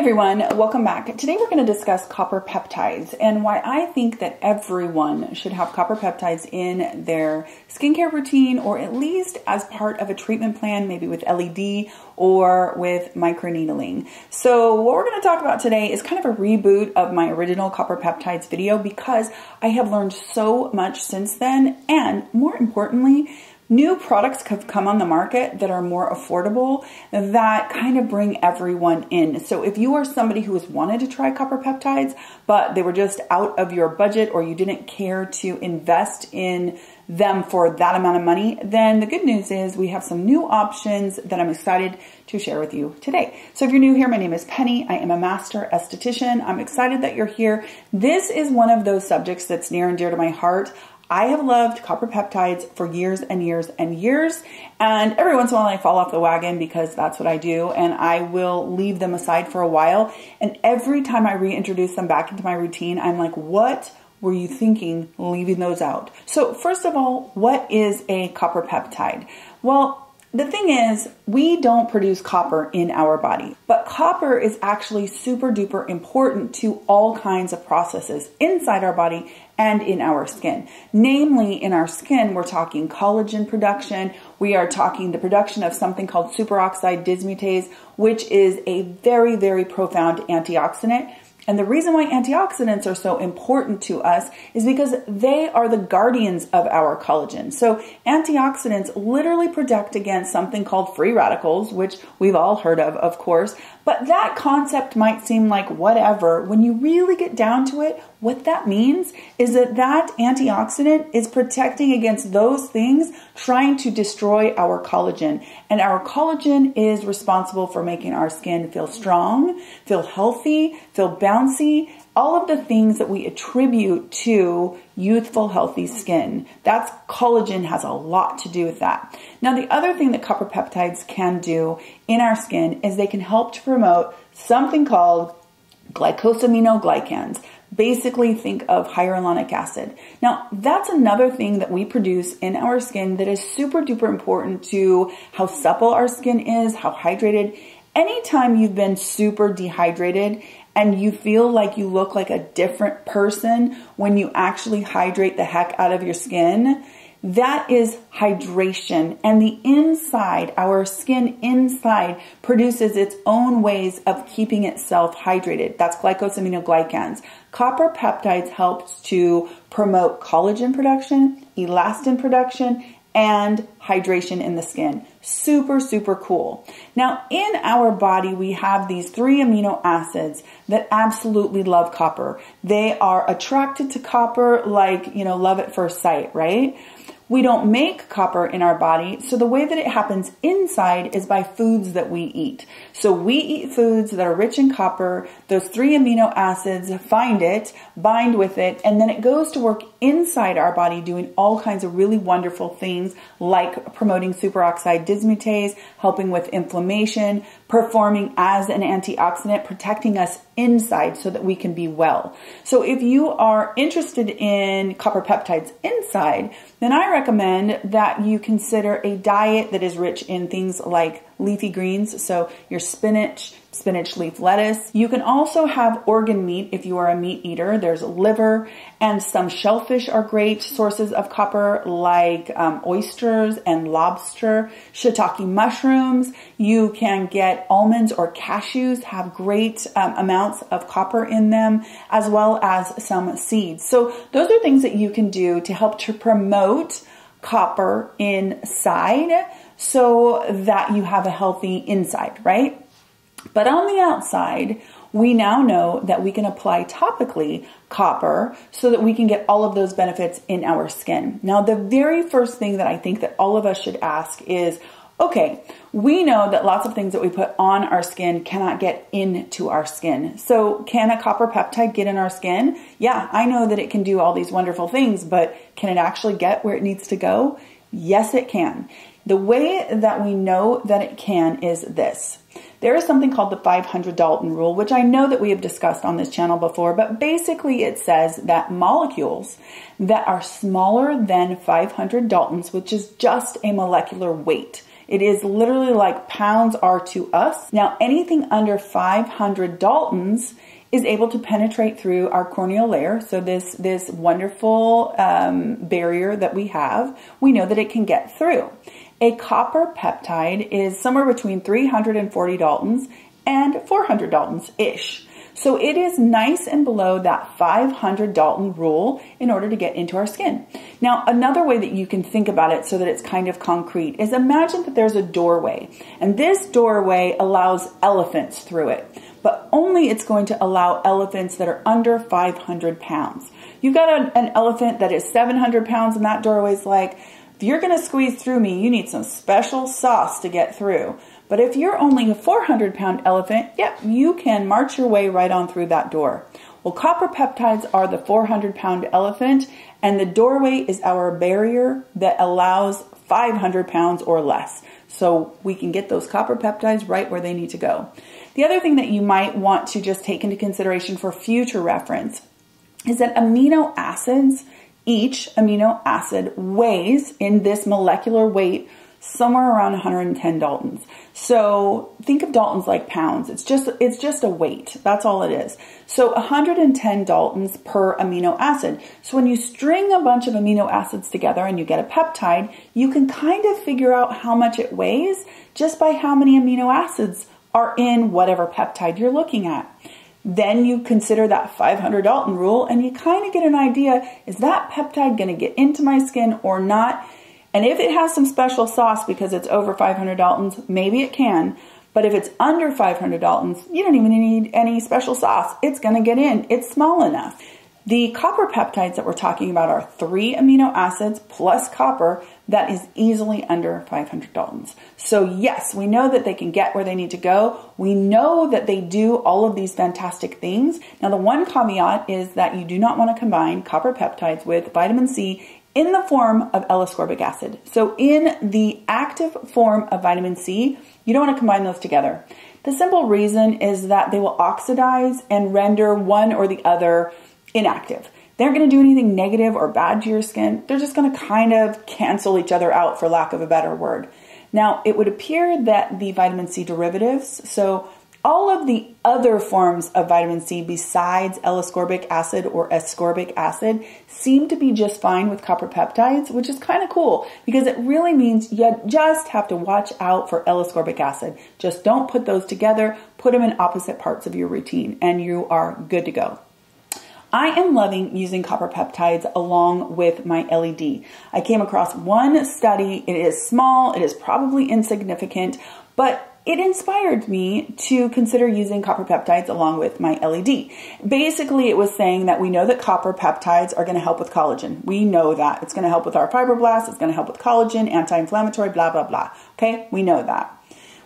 everyone, welcome back. Today we're going to discuss copper peptides and why I think that everyone should have copper peptides in their skincare routine or at least as part of a treatment plan, maybe with LED or with microneedling. So what we're going to talk about today is kind of a reboot of my original copper peptides video because I have learned so much since then and more importantly, new products have come on the market that are more affordable that kind of bring everyone in. So if you are somebody who has wanted to try copper peptides, but they were just out of your budget or you didn't care to invest in them for that amount of money, then the good news is we have some new options that I'm excited to share with you today. So if you're new here, my name is Penny. I am a master esthetician. I'm excited that you're here. This is one of those subjects that's near and dear to my heart. I have loved copper peptides for years and years and years. And every once in a while I fall off the wagon because that's what I do. And I will leave them aside for a while. And every time I reintroduce them back into my routine, I'm like, what were you thinking leaving those out? So first of all, what is a copper peptide? Well, the thing is, we don't produce copper in our body, but copper is actually super duper important to all kinds of processes inside our body and in our skin. Namely, in our skin, we're talking collagen production. We are talking the production of something called superoxide dismutase, which is a very, very profound antioxidant and the reason why antioxidants are so important to us is because they are the guardians of our collagen. So antioxidants literally protect against something called free radicals, which we've all heard of, of course. But that concept might seem like whatever. When you really get down to it, what that means is that that antioxidant is protecting against those things trying to destroy our collagen. And our collagen is responsible for making our skin feel strong, feel healthy, feel bouncy, all of the things that we attribute to youthful, healthy skin. That's collagen has a lot to do with that. Now, the other thing that copper peptides can do in our skin is they can help to promote something called glycosaminoglycans. Basically, think of hyaluronic acid. Now, that's another thing that we produce in our skin that is super duper important to how supple our skin is, how hydrated. Anytime you've been super dehydrated and you feel like you look like a different person when you actually hydrate the heck out of your skin, that is hydration. And the inside, our skin inside, produces its own ways of keeping itself hydrated. That's glycosaminoglycans. Copper peptides helps to promote collagen production, elastin production, and hydration in the skin. Super, super cool. Now, in our body, we have these three amino acids that absolutely love copper. They are attracted to copper like, you know, love at first sight, right? We don't make copper in our body, so the way that it happens inside is by foods that we eat. So we eat foods that are rich in copper, those three amino acids find it, bind with it, and then it goes to work inside our body doing all kinds of really wonderful things like promoting superoxide dismutase, helping with inflammation, performing as an antioxidant, protecting us inside so that we can be well. So if you are interested in copper peptides inside, then I recommend that you consider a diet that is rich in things like leafy greens. So your spinach, spinach leaf lettuce. You can also have organ meat if you are a meat eater. There's liver and some shellfish are great sources of copper like um, oysters and lobster. Shiitake mushrooms. You can get almonds or cashews have great um, amounts of copper in them as well as some seeds. So those are things that you can do to help to promote copper inside so that you have a healthy inside, right? But on the outside, we now know that we can apply topically copper so that we can get all of those benefits in our skin. Now, the very first thing that I think that all of us should ask is, okay, we know that lots of things that we put on our skin cannot get into our skin. So can a copper peptide get in our skin? Yeah, I know that it can do all these wonderful things, but can it actually get where it needs to go? Yes, it can. The way that we know that it can is this. There is something called the 500 Dalton rule, which I know that we have discussed on this channel before, but basically it says that molecules that are smaller than 500 Daltons, which is just a molecular weight, It is literally like pounds are to us. Now, anything under 500 Daltons is able to penetrate through our corneal layer. So this, this wonderful um, barrier that we have, we know that it can get through. A copper peptide is somewhere between 340 Daltons and 400 Daltons-ish. So it is nice and below that 500 Dalton rule in order to get into our skin. Now, another way that you can think about it so that it's kind of concrete is imagine that there's a doorway and this doorway allows elephants through it, but only it's going to allow elephants that are under 500 pounds. You've got an, an elephant that is 700 pounds and that doorway is like, if you're going to squeeze through me, you need some special sauce to get through. But if you're only a 400 pound elephant, yep, you can march your way right on through that door. Well, copper peptides are the 400 pound elephant, and the doorway is our barrier that allows 500 pounds or less. So we can get those copper peptides right where they need to go. The other thing that you might want to just take into consideration for future reference is that amino acids, each amino acid weighs in this molecular weight somewhere around 110 Daltons. So think of Daltons like pounds. It's just it's just a weight. That's all it is. So 110 Daltons per amino acid. So when you string a bunch of amino acids together and you get a peptide, you can kind of figure out how much it weighs just by how many amino acids are in whatever peptide you're looking at. Then you consider that 500 Dalton rule and you kind of get an idea, is that peptide going to get into my skin or not? And if it has some special sauce because it's over 500 Daltons, maybe it can. But if it's under 500 Daltons, you don't even need any special sauce. It's going to get in. It's small enough. The copper peptides that we're talking about are three amino acids plus copper that is easily under 500 Daltons. So yes, we know that they can get where they need to go. We know that they do all of these fantastic things. Now the one caveat is that you do not want to combine copper peptides with vitamin C in the form of L-ascorbic acid. So in the active form of vitamin C, you don't want to combine those together. The simple reason is that they will oxidize and render one or the other inactive. They aren't going to do anything negative or bad to your skin. They're just going to kind of cancel each other out for lack of a better word. Now, it would appear that the vitamin C derivatives, so all of the other forms of vitamin C besides L-ascorbic acid or ascorbic acid seem to be just fine with copper peptides, which is kind of cool because it really means you just have to watch out for L-ascorbic acid. Just don't put those together, put them in opposite parts of your routine and you are good to go. I am loving using copper peptides along with my LED. I came across one study. It is small, it is probably insignificant, but it inspired me to consider using copper peptides along with my LED. Basically, it was saying that we know that copper peptides are going to help with collagen. We know that. It's going to help with our fibroblasts, it's going to help with collagen, anti inflammatory, blah, blah, blah. Okay, we know that.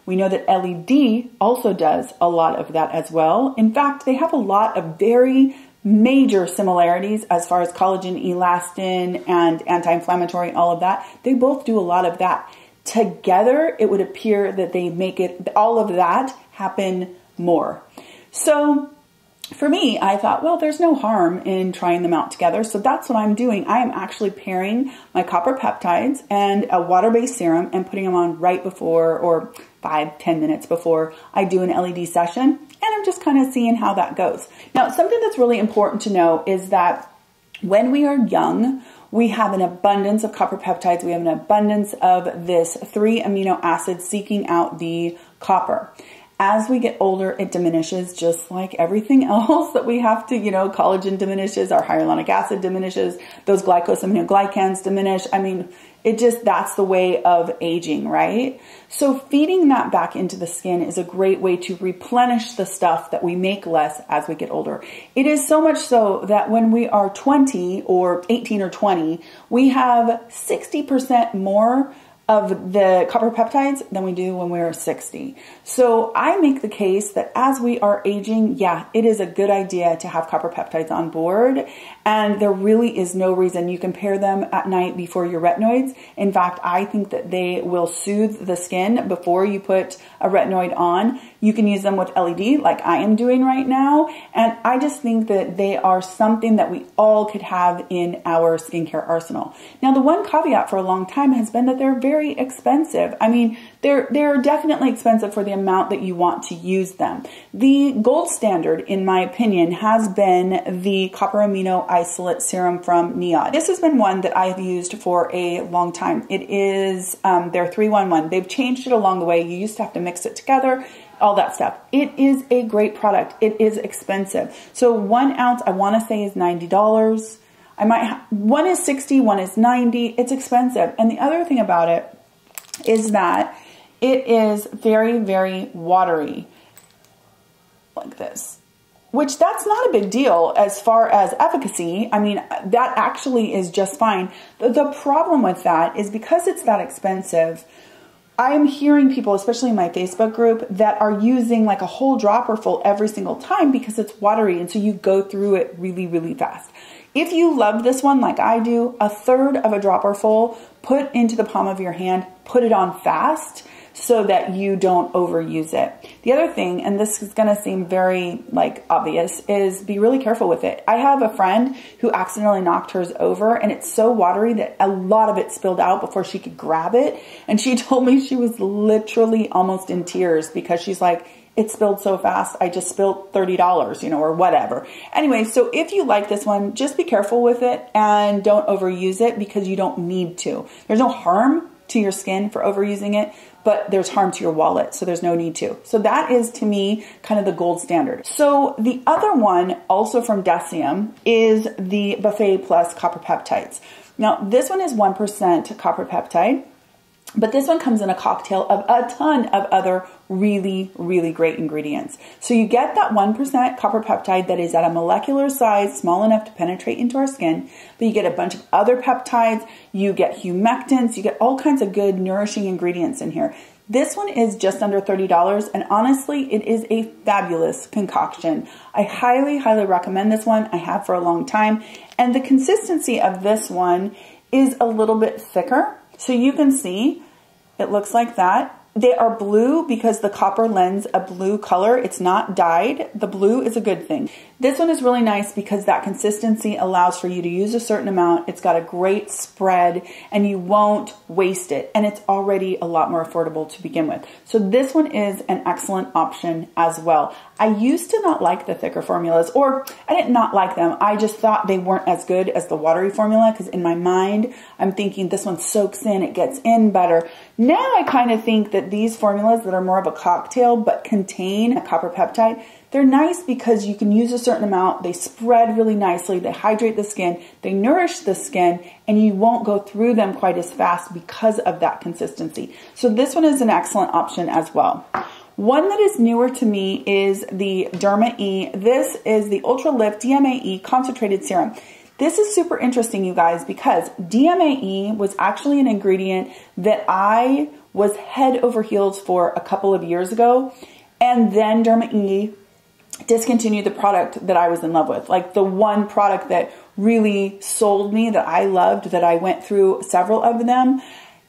We know that LED also does a lot of that as well. In fact, they have a lot of very major similarities as far as collagen, elastin, and anti inflammatory, all of that. They both do a lot of that together, it would appear that they make it, all of that happen more. So for me, I thought, well, there's no harm in trying them out together. So that's what I'm doing. I am actually pairing my copper peptides and a water-based serum and putting them on right before or five, ten minutes before I do an LED session. And I'm just kind of seeing how that goes. Now, something that's really important to know is that when we are young, we have an abundance of copper peptides. We have an abundance of this three amino acids seeking out the copper. As we get older, it diminishes just like everything else that we have to, you know, collagen diminishes, our hyaluronic acid diminishes, those glycosaminoglycans diminish. I mean, it just, that's the way of aging, right? So feeding that back into the skin is a great way to replenish the stuff that we make less as we get older. It is so much so that when we are 20 or 18 or 20, we have 60% more of the copper peptides than we do when we're 60. So I make the case that as we are aging, yeah, it is a good idea to have copper peptides on board. And there really is no reason you can pair them at night before your retinoids. In fact, I think that they will soothe the skin before you put a retinoid on. You can use them with LED like I am doing right now. And I just think that they are something that we all could have in our skincare arsenal. Now, the one caveat for a long time has been that they're very expensive. I mean, they're they're definitely expensive for the amount that you want to use them. The gold standard, in my opinion, has been the copper amino isolate serum from NIOD. This has been one that I've used for a long time. It is um, their 311. They've changed it along the way. You used to have to mix it together all that stuff. It is a great product. It is expensive. So one ounce, I want to say is $90. I might, one is 60, one is 90. It's expensive. And the other thing about it is that it is very, very watery like this which that's not a big deal as far as efficacy. I mean, that actually is just fine. The, the problem with that is because it's that expensive, I'm hearing people, especially in my Facebook group, that are using like a whole dropper full every single time because it's watery and so you go through it really, really fast. If you love this one like I do, a third of a dropper full, put into the palm of your hand, put it on fast so that you don't overuse it. The other thing, and this is going to seem very like obvious, is be really careful with it. I have a friend who accidentally knocked hers over and it's so watery that a lot of it spilled out before she could grab it. And she told me she was literally almost in tears because she's like, it spilled so fast. I just spilled $30, you know, or whatever. Anyway, so if you like this one, just be careful with it and don't overuse it because you don't need to. There's no harm to your skin for overusing it, but there's harm to your wallet, so there's no need to. So that is to me kind of the gold standard. So the other one, also from Deciem, is the Buffet Plus Copper Peptides. Now this one is 1% copper peptide. But this one comes in a cocktail of a ton of other really, really great ingredients. So you get that 1% copper peptide that is at a molecular size small enough to penetrate into our skin, but you get a bunch of other peptides, you get humectants, you get all kinds of good nourishing ingredients in here. This one is just under $30 and honestly, it is a fabulous concoction. I highly, highly recommend this one. I have for a long time. And the consistency of this one is a little bit thicker. So you can see it looks like that. They are blue because the copper lends a blue color. It's not dyed. The blue is a good thing. This one is really nice because that consistency allows for you to use a certain amount. It's got a great spread and you won't waste it. And it's already a lot more affordable to begin with. So this one is an excellent option as well. I used to not like the thicker formulas or I didn't not like them. I just thought they weren't as good as the watery formula because in my mind, I'm thinking this one soaks in, it gets in better. Now I kind of think that these formulas that are more of a cocktail but contain a copper peptide, they're nice because you can use a certain amount, they spread really nicely, they hydrate the skin, they nourish the skin, and you won't go through them quite as fast because of that consistency. So this one is an excellent option as well. One that is newer to me is the Derma E. This is the Ultra Lift DMAE Concentrated Serum. This is super interesting, you guys, because DMAE was actually an ingredient that I was head over heels for a couple of years ago. And then Derma E discontinued the product that I was in love with. Like the one product that really sold me, that I loved, that I went through several of them,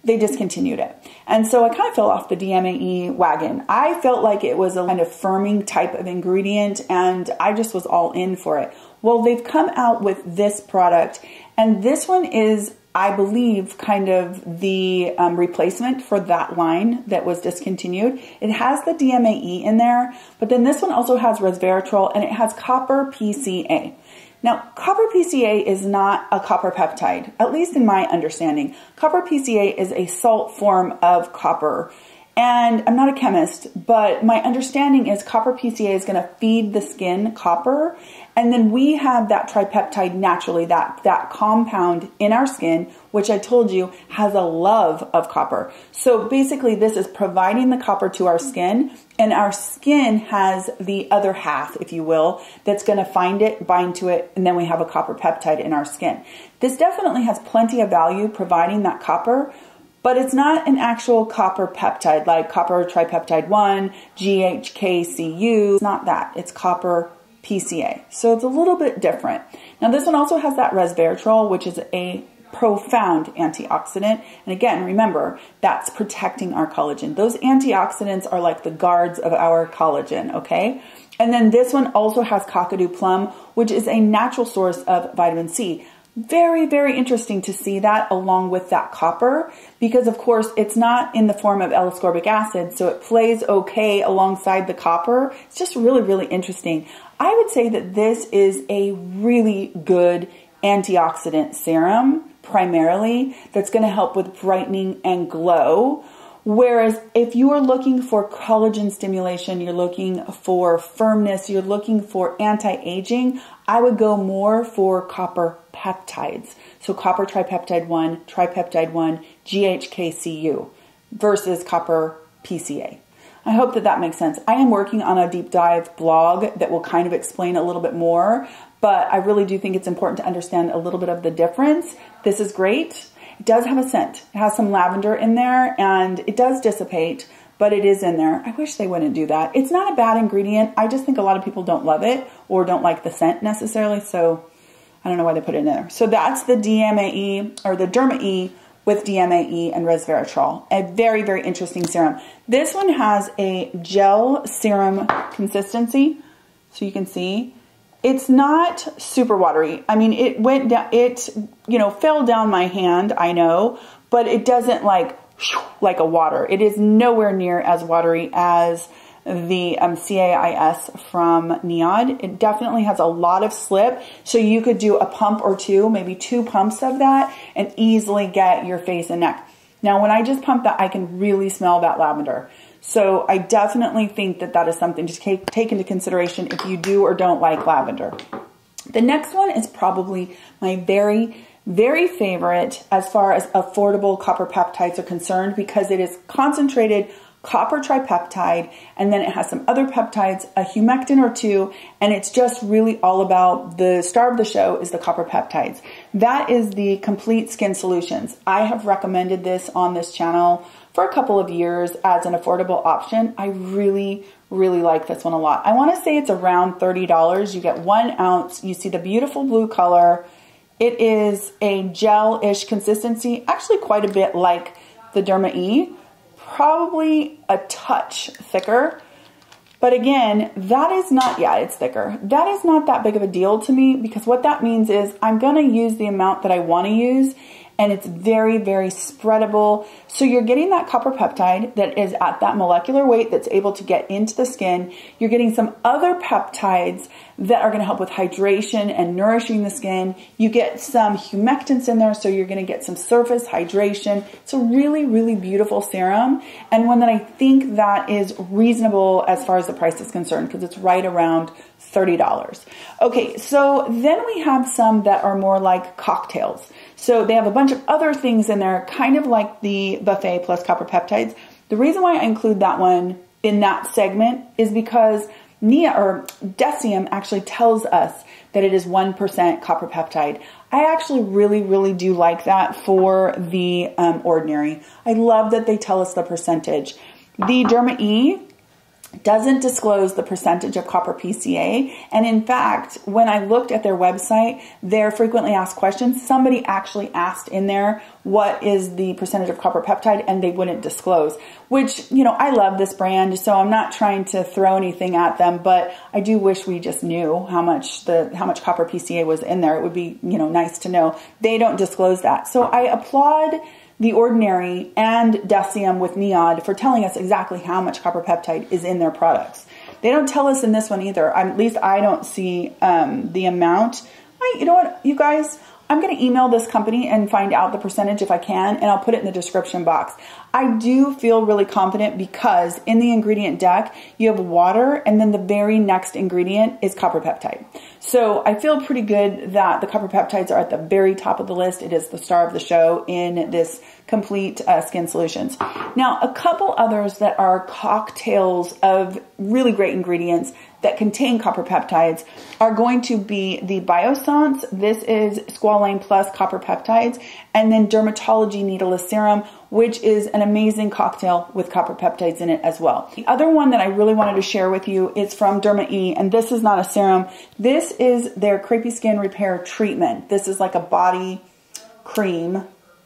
they discontinued it. And so I kind of fell off the DMAE wagon. I felt like it was a kind of firming type of ingredient and I just was all in for it. Well, they've come out with this product and this one is I believe, kind of the um, replacement for that line that was discontinued. It has the DMAE in there, but then this one also has resveratrol and it has copper PCA. Now, copper PCA is not a copper peptide, at least in my understanding. Copper PCA is a salt form of copper. And I'm not a chemist, but my understanding is copper PCA is going to feed the skin copper and then we have that tripeptide naturally, that, that compound in our skin, which I told you has a love of copper. So basically this is providing the copper to our skin and our skin has the other half, if you will, that's going to find it, bind to it, and then we have a copper peptide in our skin. This definitely has plenty of value providing that copper, but it's not an actual copper peptide like copper tripeptide 1, GHKCU. It's not that. It's copper PCA. So it's a little bit different. Now this one also has that resveratrol, which is a profound antioxidant. And again, remember, that's protecting our collagen. Those antioxidants are like the guards of our collagen, okay? And then this one also has kakadu plum, which is a natural source of vitamin C. very, very interesting to see that along with that copper because of course it's not in the form of L-ascorbic acid, so it plays okay alongside the copper. It's just really, really interesting. I would say that this is a really good antioxidant serum primarily that's going to help with brightening and glow. Whereas if you are looking for collagen stimulation, you're looking for firmness, you're looking for anti-aging, I would go more for copper peptides. So copper tripeptide 1, tripeptide 1, GHKCU versus copper PCA. I hope that that makes sense. I am working on a deep dive blog that will kind of explain a little bit more, but I really do think it's important to understand a little bit of the difference. This is great. It does have a scent. It has some lavender in there and it does dissipate, but it is in there. I wish they wouldn't do that. It's not a bad ingredient. I just think a lot of people don't love it or don't like the scent necessarily. So I don't know why they put it in there. So that's the DMAE or the Derma E with DMAE and resveratrol. A very, very interesting serum. This one has a gel serum consistency. So you can see it's not super watery. I mean, it went down, it, you know, fell down my hand, I know, but it doesn't like, like a water. It is nowhere near as watery as the um, CAIS from NIOD. It definitely has a lot of slip, so you could do a pump or two, maybe two pumps of that, and easily get your face and neck. Now, when I just pump that, I can really smell that lavender. So I definitely think that that is something to take, take into consideration if you do or don't like lavender. The next one is probably my very, very favorite as far as affordable copper peptides are concerned because it is concentrated copper tripeptide, and then it has some other peptides, a humectin or two, and it's just really all about the star of the show is the copper peptides. That is the complete skin solutions. I have recommended this on this channel for a couple of years as an affordable option. I really, really like this one a lot. I want to say it's around $30. You get one ounce. You see the beautiful blue color. It is a gel-ish consistency, actually quite a bit like the Derma E, probably a touch thicker. But again, that is not, yeah, it's thicker. That is not that big of a deal to me because what that means is I'm to use the amount that I want to use and it's very, very spreadable. So you're getting that copper peptide that is at that molecular weight that's able to get into the skin. You're getting some other peptides that are going to help with hydration and nourishing the skin. You get some humectants in there, so you're going to get some surface hydration. It's a really, really beautiful serum and one that I think that is reasonable as far as the price is concerned because it's right around $30. Okay, so then we have some that are more like cocktails. So they have a bunch of other things in there, kind of like the buffet plus copper peptides. The reason why I include that one in that segment is because Nia or Deciem actually tells us that it is 1% copper peptide. I actually really, really do like that for the um, ordinary. I love that they tell us the percentage. The Derma E doesn't disclose the percentage of copper PCA. And in fact, when I looked at their website, their frequently asked questions, somebody actually asked in there, what is the percentage of copper peptide? And they wouldn't disclose, which, you know, I love this brand, so I'm not trying to throw anything at them, but I do wish we just knew how much the, how much copper PCA was in there. It would be, you know, nice to know. They don't disclose that. So I applaud the Ordinary and Deciem with NIOD for telling us exactly how much copper peptide is in their products. They don't tell us in this one either. I'm, at least I don't see um, the amount. I, you know what, you guys, I'm going to email this company and find out the percentage if I can, and I'll put it in the description box. I do feel really confident because in the ingredient deck, you have water, and then the very next ingredient is copper peptide. So I feel pretty good that the copper peptides are at the very top of the list. It is the star of the show in this complete uh, skin solutions. Now, a couple others that are cocktails of really great ingredients that contain copper peptides are going to be the Biossance. This is squalane plus copper peptides, and then Drmtlgy Needleless Serum, which is an amazing cocktail with copper peptides in it as well. The other one that I really wanted to share with you is from Derma E, and this is not a serum. This is their Crepey Skin Repair Treatment. This is like a body cream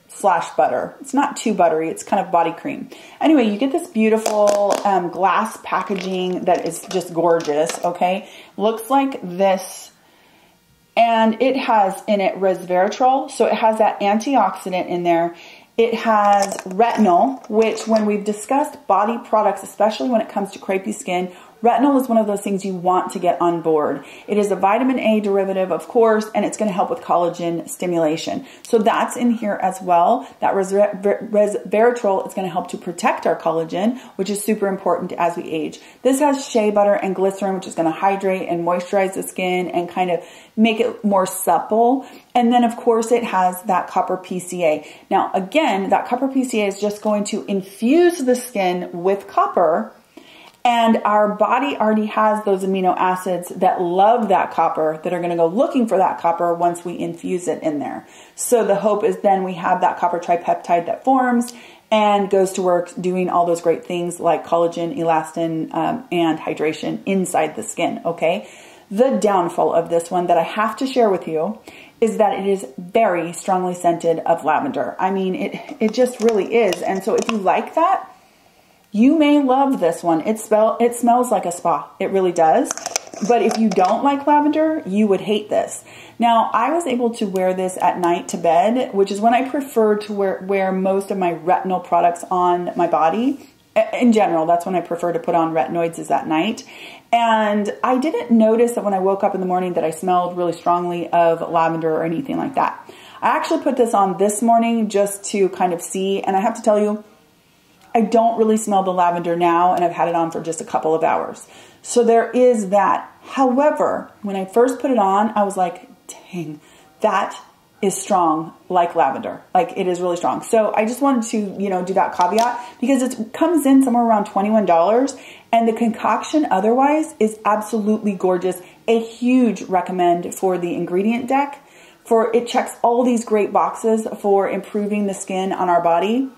slash butter. It's not too buttery, it's kind of body cream. Anyway, you get this beautiful um, glass packaging that is just gorgeous, okay? Looks like this and it has in it resveratrol, so it has that antioxidant in there. It has retinol, which when we've discussed body products, especially when it comes to crepey skin, Retinol is one of those things you want to get on board. It is a vitamin A derivative, of course, and it's going to help with collagen stimulation. So that's in here as well. That resveratrol is going to help to protect our collagen, which is super important as we age. This has shea butter and glycerin, which is going to hydrate and moisturize the skin and kind of make it more supple. And then of course it has that copper PCA. Now again, that copper PCA is just going to infuse the skin with copper and our body already has those amino acids that love that copper that are going to go looking for that copper once we infuse it in there. So the hope is then we have that copper tripeptide that forms and goes to work doing all those great things like collagen, elastin, um, and hydration inside the skin. Okay. The downfall of this one that I have to share with you is that it is very strongly scented of lavender. I mean, it, it just really is. And so if you like that, you may love this one. It, spell, it smells like a spa. It really does. But if you don't like lavender, you would hate this. Now, I was able to wear this at night to bed, which is when I prefer to wear, wear most of my retinol products on my body. In general, that's when I prefer to put on retinoids is at night. And I didn't notice that when I woke up in the morning that I smelled really strongly of lavender or anything like that. I actually put this on this morning just to kind of see, and I have to tell you, I don't really smell the lavender now, and I've had it on for just a couple of hours. So there is that. However, when I first put it on, I was like, dang, that is strong like lavender. Like it is really strong. So I just wanted to, you know, do that caveat because it comes in somewhere around $21 and the concoction otherwise is absolutely gorgeous. A huge recommend for the ingredient deck for it checks all these great boxes for improving the skin on our body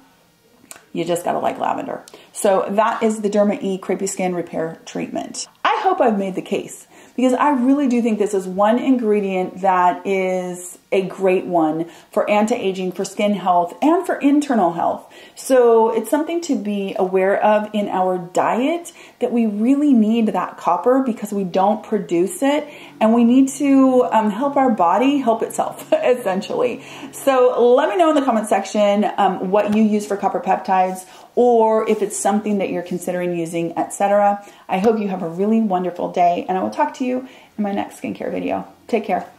you just gotta like lavender. So that is the Derma E Crepey Skin Repair Treatment. I hope I've made the case because I really do think this is one ingredient that is a great one for anti-aging, for skin health, and for internal health. So it's something to be aware of in our diet that we really need that copper because we don't produce it and we need to um, help our body help itself essentially. So let me know in the comment section um, what you use for copper peptides or if it's something that you're considering using, etc. I hope you have a really wonderful day and I will talk to you in my next skincare video. Take care.